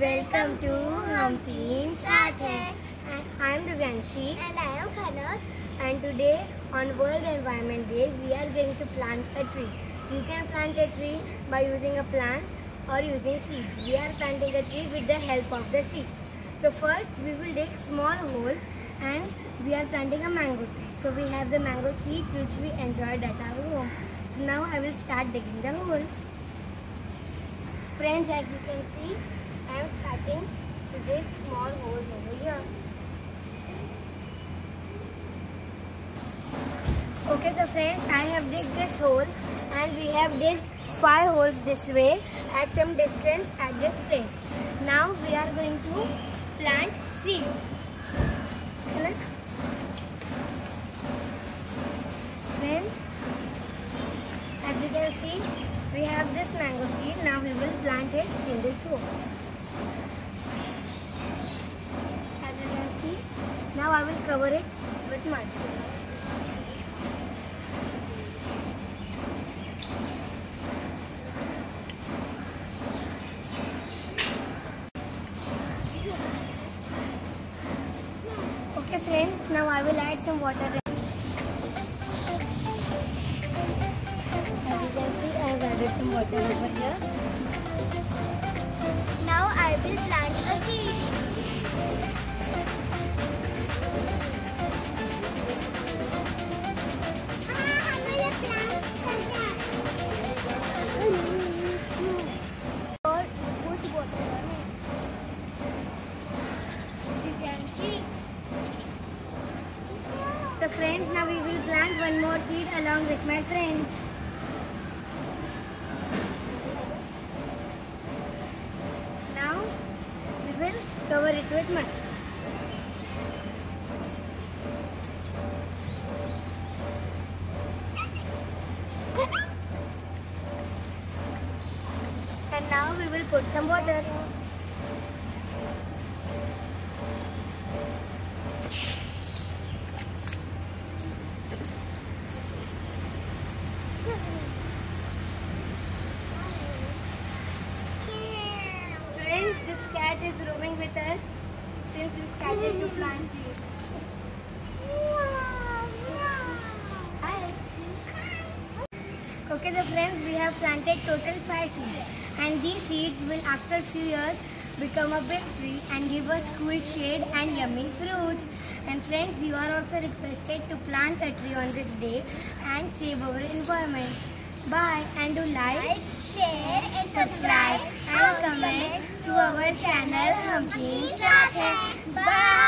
Welcome to Hum Teen Saath Hai. I am Divyanshi And I am Khanak. and today on World Environment Day we are going to plant a tree. You can plant a tree by using a plant or using seeds. We are planting a tree with the help of the seeds. So first we will dig small holes and we are planting a mango tree. So we have the mango seeds which we enjoyed at our home. So now I will start digging the holes. Friends, as you can see, I am starting to dig small holes over here. Okay, so friends, I have digged this hole and we have digged five holes this way at some distance at this place. Now we are going to plant seeds. Friends, as you can see, we have this mango seed. Now we will plant it in this hole. Now I will cover it with mud. Okay friends, now I will add some water. I have added some water over here. Now I will plant a seed. Friends, now we will plant one more seed along with my friends. Now we will cover it with mud. And now we will put some water. Friends, this cat is roaming with us since we started to plant trees. Okay, the friends, we have planted total five seeds, and these seeds will, after few years, become a big tree and give us cool shade and yummy fruits. And friends, you are also requested to plant a tree on this day and save our environment. Bye, and do like, Like, share and subscribe, and comment to our channel Humpty Chat.